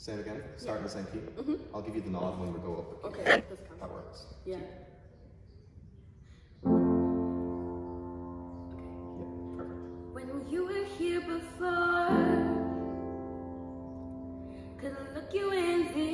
Say it again. Start in the same key. Mm -hmm. I'll give you the nod when we go up. Okay. That works. Yeah. When you were here before, couldn't look you in the